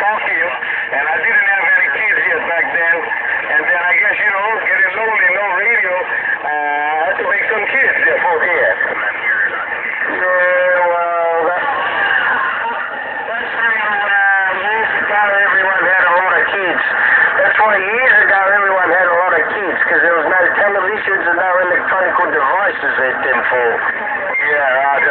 and I didn't have any kids yet back then. And then I guess, you know, getting lonely, no radio, uh, I had to make some kids there for here. Yeah, well, that, that's why uh, years ago everyone had a lot of kids. That's why years ago everyone had a lot of kids, because there was no televisions and no electronic devices at them for. Yeah, I